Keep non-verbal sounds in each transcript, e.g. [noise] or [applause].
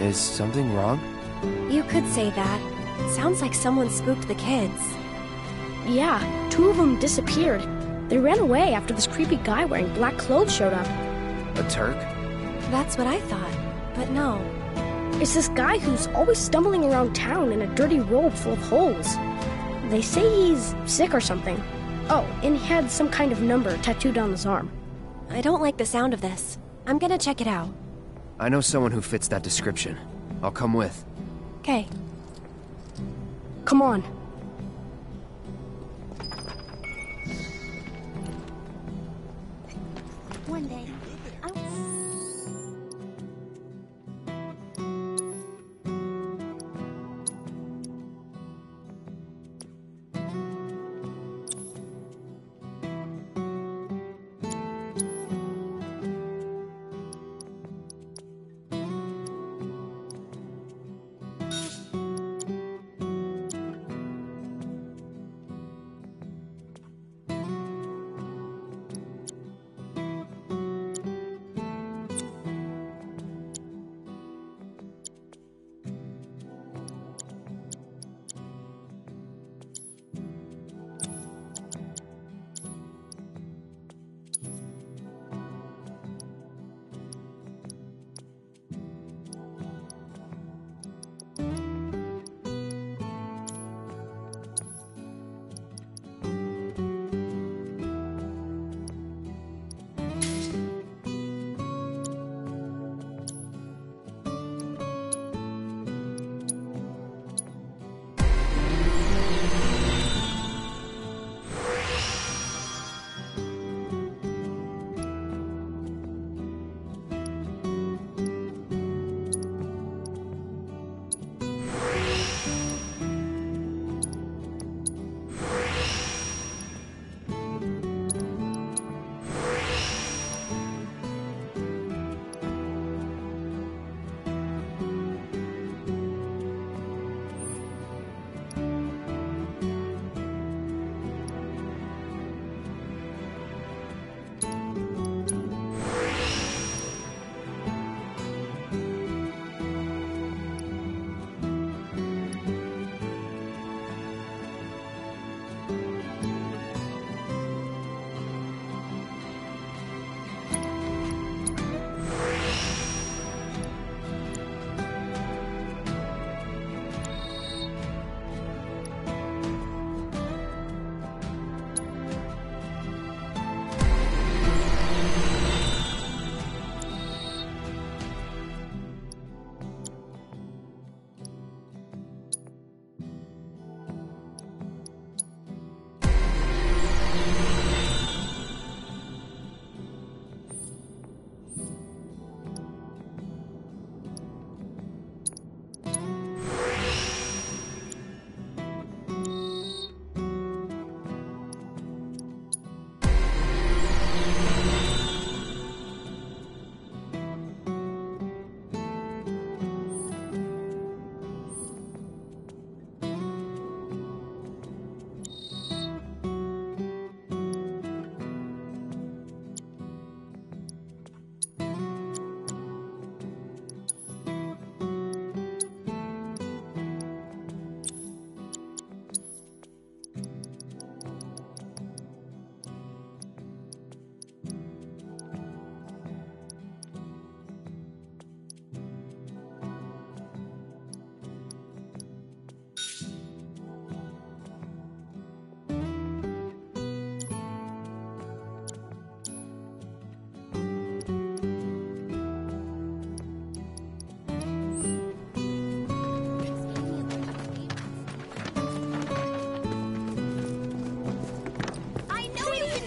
Is something wrong? You could say that. Sounds like someone spooked the kids. Yeah, two of them disappeared. They ran away after this creepy guy wearing black clothes showed up. A Turk? That's what I thought. But no. It's this guy who's always stumbling around town in a dirty robe full of holes. They say he's sick or something. Oh, and he had some kind of number tattooed on his arm. I don't like the sound of this. I'm gonna check it out. I know someone who fits that description. I'll come with. Okay. Come on. One day,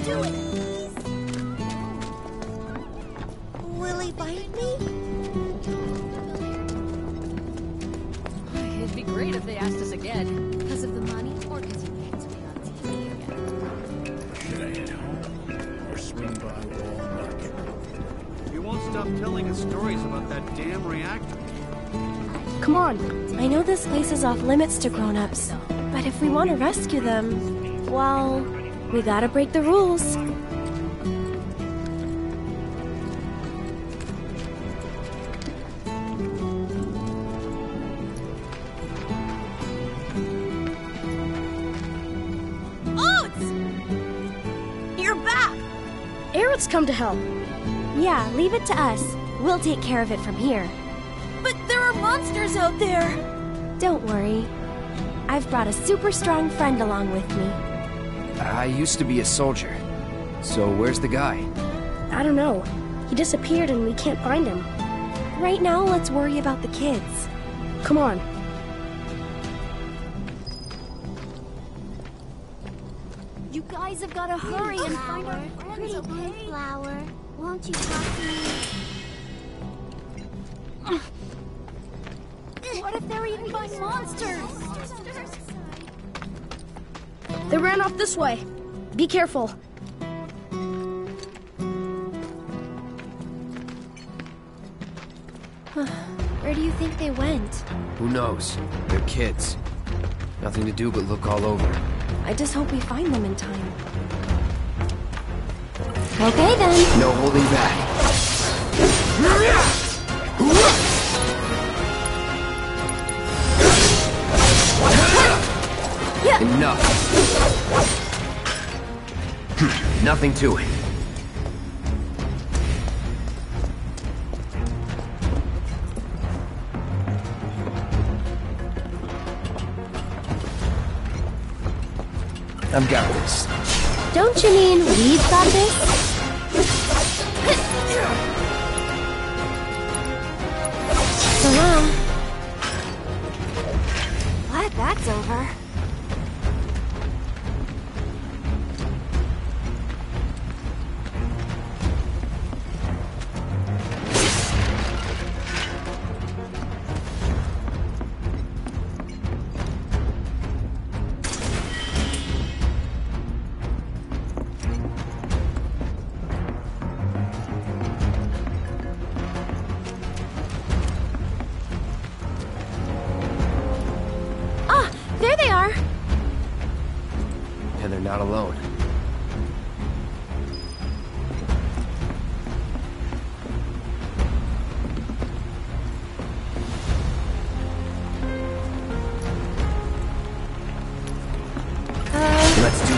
do it. Will he bite me? It'd be great if they asked us again. Because of the money or because he hates being on TV again? Should I head home or swing by Wall Market? You won't stop telling us stories about that damn reactor. Come on. I know this place is off limits to grown-ups, but if we want to rescue them, well, we gotta break the rules. come to help. Yeah, leave it to us. We'll take care of it from here. But there are monsters out there! Don't worry. I've brought a super strong friend along with me. I used to be a soldier. So where's the guy? I don't know. He disappeared and we can't find him. Right now, let's worry about the kids. Come on. You guys have got to hurry and find our Pretty friends, pink flower, won't you talk to me? What if they're eaten by monsters? They ran off this way. Be careful. Where do you think they went? Who knows? They're kids. Nothing to do but look all over. I just hope we find them in time. Okay then. No holding back. Enough. Nothing to it. I've got this. Don't you mean we've got this? Glad that's over.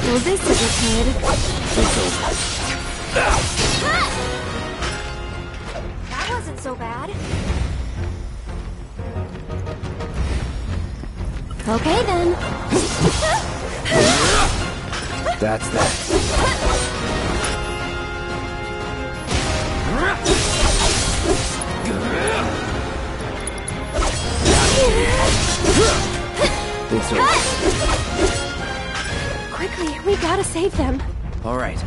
Well, this. this isn't good. It's over. That wasn't so bad. Okay then. That's that. It's over. Quickly, we gotta save them. All right.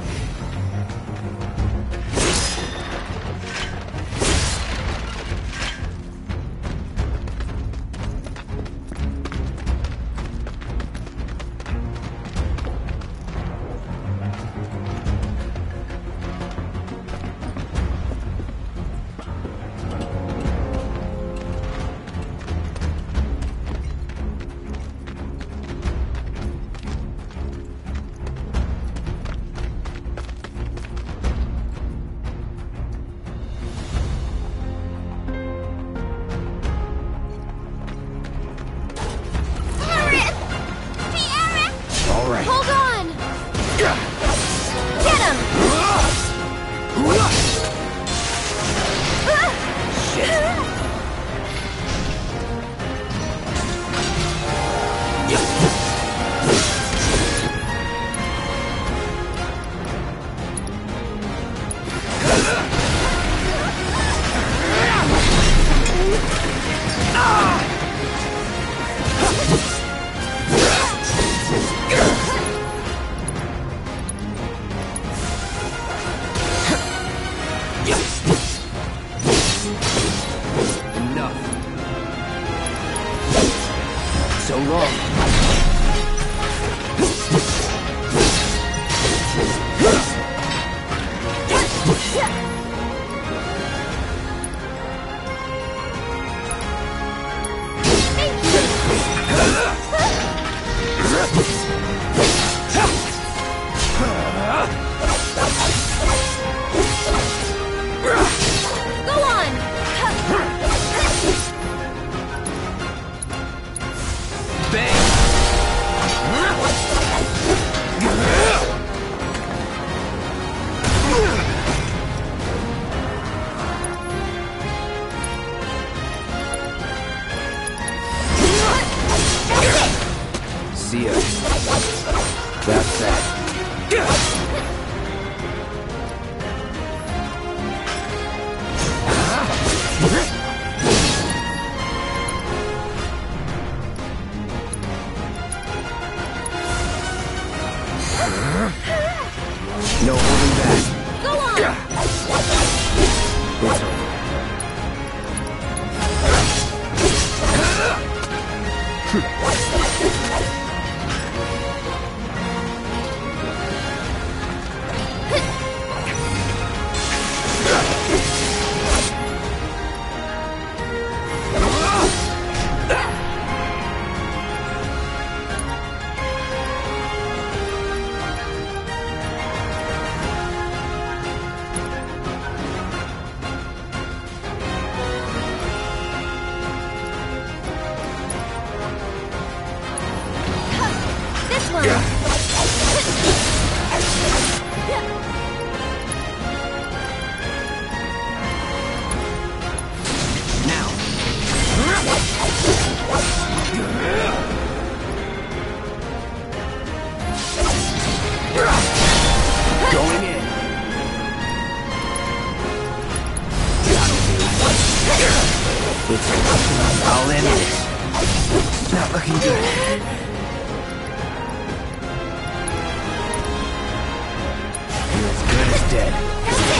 Enough. See ya. That's that. Dead.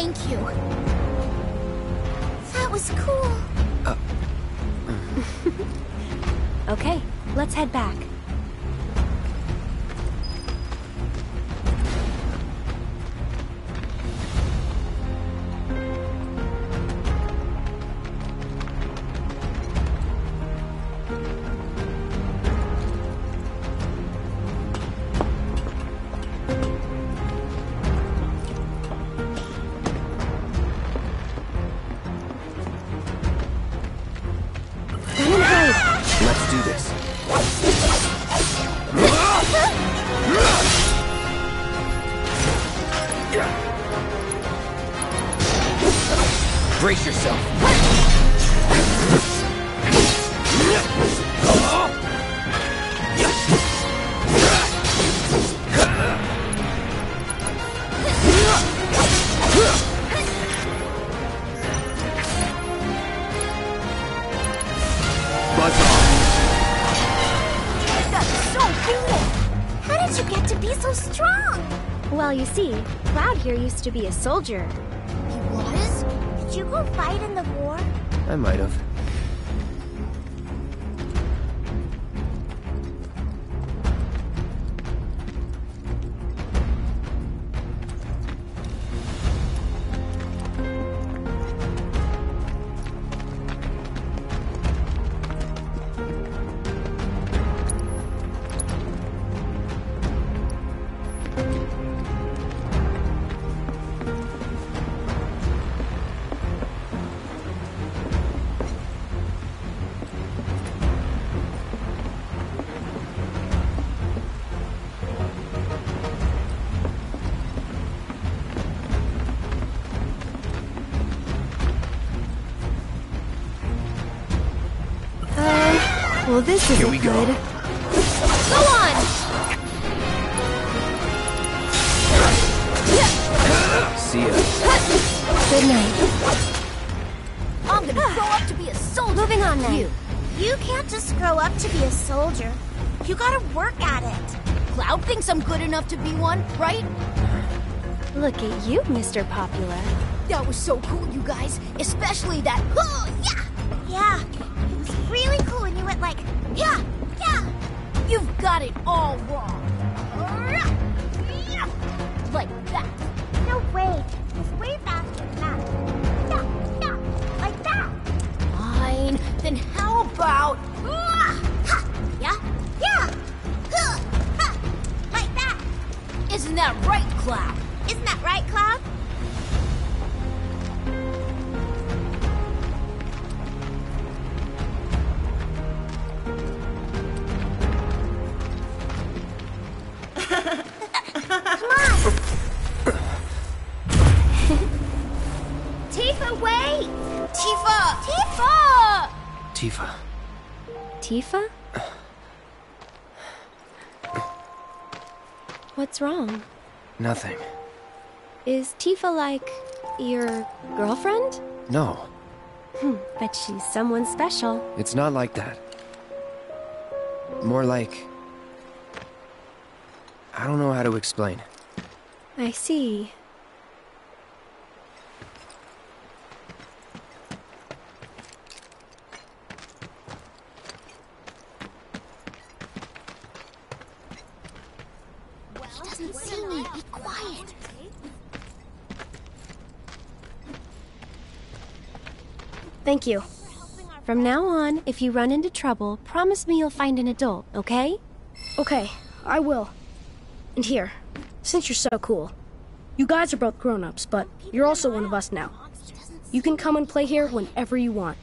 Thank you. That was cool. Uh. [laughs] Okay, let's head back. Do this. Brace yourself. Buzz off. You get to be so strong? Well, you see, Cloud here used to be a soldier. He was? Did you go fight in the war? I might have. Well, this Here isn't we go. good. Go on! See ya. Good night. I'm gonna grow up to be a soldier. Moving on then. You. You can't just grow up to be a soldier. You gotta work at it. Cloud thinks I'm good enough to be one, right? Look at you, Mr. Popular. That was so cool, you guys. Especially that. Oh, yeah! Yeah, it was really cool went like, yeah, yeah! You've got it all wrong. Like that. No way. It's way faster than that. Yeah, yeah, like that. Fine. Then how about. Yeah? Yeah. Like that. Isn't that right, Cloud? Isn't that right, Cloud? Wait! Tifa! Tifa! Tifa. Tifa? What's wrong? Nothing. Is Tifa like your girlfriend? No, Hmm, bet she's someone special. it's not like that. More like. I don't know how to explain. I see. Doesn't see me. Be quiet. Thank you. From now on, if you run into trouble, promise me you'll find an adult, okay? Okay, I will. And here, since you're so cool, you guys are both grown ups, but you're also one of us now. You can come and play here whenever you want.